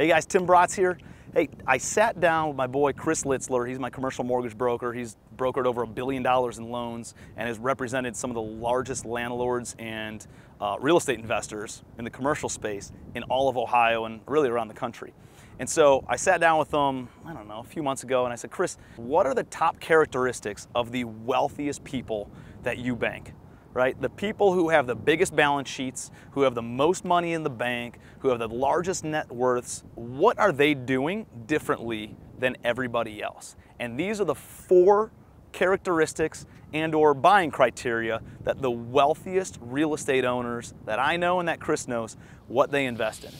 Hey guys, Tim Bratz here. Hey, I sat down with my boy Chris Litzler. He's my commercial mortgage broker. He's brokered over a billion dollars in loans and has represented some of the largest landlords and uh, real estate investors in the commercial space in all of Ohio and really around the country. And so I sat down with him, I don't know, a few months ago, and I said, Chris, what are the top characteristics of the wealthiest people that you bank? Right? The people who have the biggest balance sheets, who have the most money in the bank, who have the largest net worths, what are they doing differently than everybody else? And these are the four characteristics and or buying criteria that the wealthiest real estate owners that I know and that Chris knows what they invest in.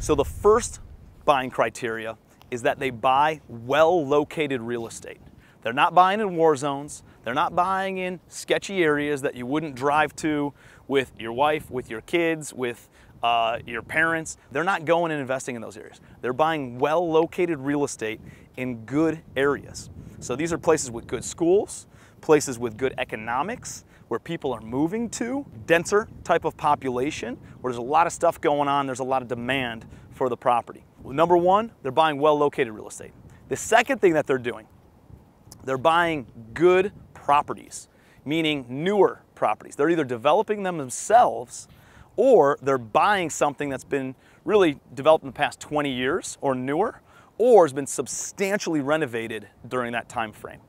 So the first buying criteria is that they buy well located real estate. They're not buying in war zones. They're not buying in sketchy areas that you wouldn't drive to with your wife, with your kids, with uh, your parents. They're not going and investing in those areas. They're buying well located real estate in good areas. So these are places with good schools, places with good economics, where people are moving to, denser type of population, where there's a lot of stuff going on, there's a lot of demand for the property. Number one, they're buying well located real estate. The second thing that they're doing, they're buying good properties, meaning newer properties. They're either developing them themselves or they're buying something that's been really developed in the past 20 years or newer or has been substantially renovated during that time frame.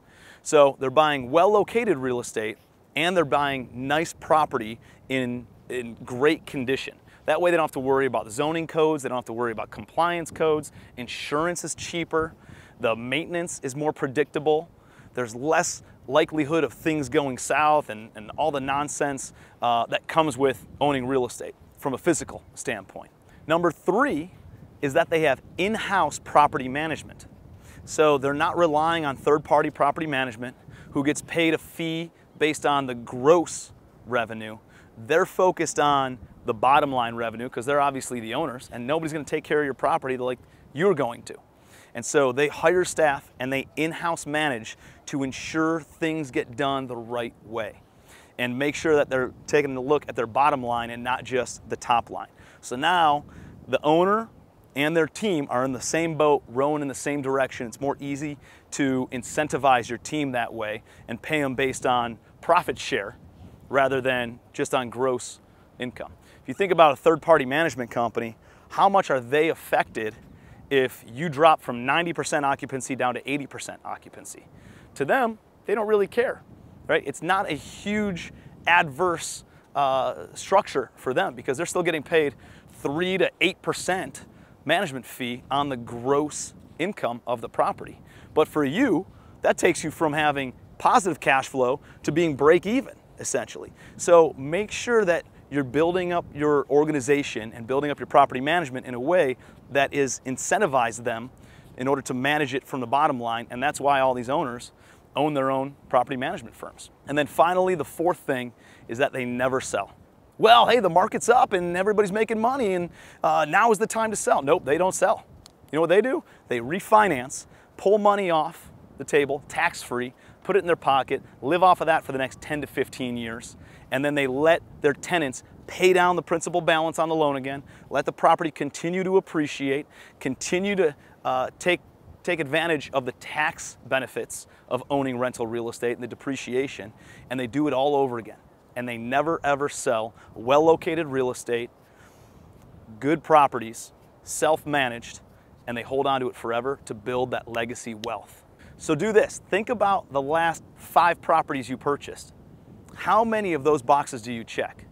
So they're buying well located real estate and they're buying nice property in, in great condition. That way they don't have to worry about zoning codes, they don't have to worry about compliance codes, insurance is cheaper, the maintenance is more predictable, there's less likelihood of things going south and, and all the nonsense uh, that comes with owning real estate from a physical standpoint. Number three is that they have in-house property management. So they're not relying on third-party property management who gets paid a fee based on the gross revenue. They're focused on the bottom line revenue because they're obviously the owners and nobody's going to take care of your property like you're going to. And so they hire staff and they in-house manage to ensure things get done the right way and make sure that they're taking a look at their bottom line and not just the top line. So now the owner and their team are in the same boat, rowing in the same direction. It's more easy to incentivize your team that way and pay them based on profit share rather than just on gross income. If you think about a third party management company, how much are they affected if you drop from 90% occupancy down to 80% occupancy? To them, they don't really care, right? It's not a huge adverse uh, structure for them because they're still getting paid 3 to 8% management fee on the gross income of the property. But for you, that takes you from having positive cash flow to being break even, essentially. So make sure that you're building up your organization and building up your property management in a way that is incentivize them in order to manage it from the bottom line. And that's why all these owners own their own property management firms. And then finally, the fourth thing is that they never sell. Well, hey, the market's up and everybody's making money and uh, now is the time to sell. Nope, they don't sell. You know what they do? They refinance, pull money off the table, tax free, put it in their pocket, live off of that for the next 10 to 15 years, and then they let their tenants pay down the principal balance on the loan again, let the property continue to appreciate, continue to uh, take, take advantage of the tax benefits of owning rental real estate and the depreciation, and they do it all over again. And they never ever sell well located real estate, good properties, self managed, and they hold on to it forever to build that legacy wealth. So do this think about the last five properties you purchased. How many of those boxes do you check?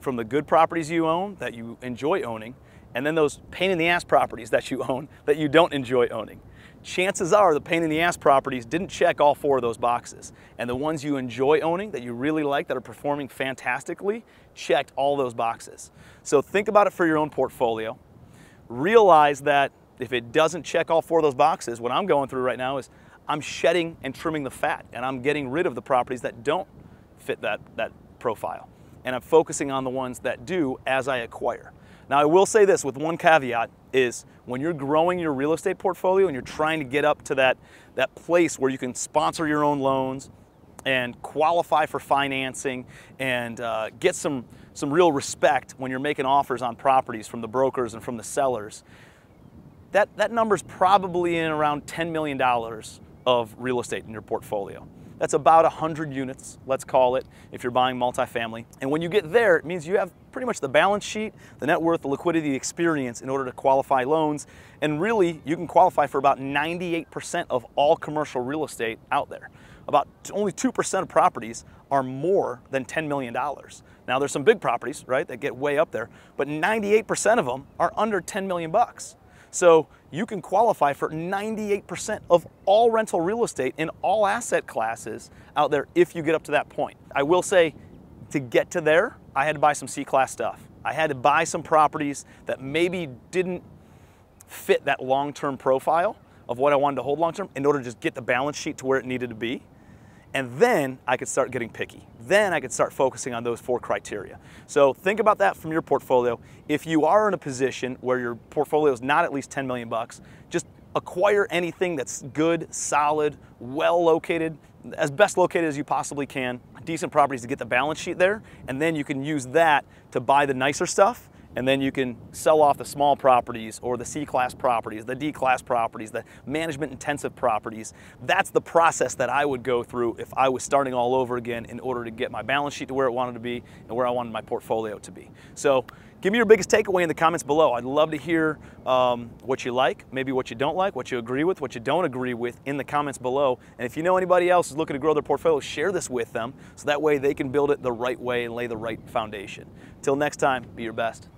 From the good properties you own that you enjoy owning, and then those pain in the ass properties that you own that you don't enjoy owning. Chances are the pain in the ass properties didn't check all four of those boxes. And the ones you enjoy owning that you really like that are performing fantastically checked all those boxes. So think about it for your own portfolio. Realize that if it doesn't check all four of those boxes, what I'm going through right now is I'm shedding and trimming the fat and I'm getting rid of the properties that don't fit that, that profile. And I'm focusing on the ones that do as I acquire. Now I will say this with one caveat is when you're growing your real estate portfolio and you're trying to get up to that, that place where you can sponsor your own loans and qualify for financing and uh, get some, some real respect when you're making offers on properties from the brokers and from the sellers, that, that number's probably in around $10 million of real estate in your portfolio. That's about 100 units, let's call it, if you're buying multifamily. And when you get there, it means you have pretty much the balance sheet, the net worth, the liquidity, the experience in order to qualify loans. And really, you can qualify for about 98% of all commercial real estate out there. About only 2% of properties are more than $10 million. Now there's some big properties, right, that get way up there, but 98% of them are under 10 million bucks. So you can qualify for 98% of all rental real estate in all asset classes out there if you get up to that point. I will say to get to there, I had to buy some C-class stuff. I had to buy some properties that maybe didn't fit that long-term profile of what I wanted to hold long-term in order to just get the balance sheet to where it needed to be. And then I could start getting picky. Then I could start focusing on those four criteria. So think about that from your portfolio. If you are in a position where your portfolio is not at least 10 million bucks, just acquire anything that's good, solid, well located, as best located as you possibly can, decent properties to get the balance sheet there, and then you can use that to buy the nicer stuff and then you can sell off the small properties or the C-class properties, the D-class properties, the management intensive properties. That's the process that I would go through if I was starting all over again in order to get my balance sheet to where it wanted to be and where I wanted my portfolio to be. So give me your biggest takeaway in the comments below. I'd love to hear um, what you like, maybe what you don't like, what you agree with, what you don't agree with in the comments below. And if you know anybody else who's looking to grow their portfolio, share this with them so that way they can build it the right way and lay the right foundation. Till next time, be your best.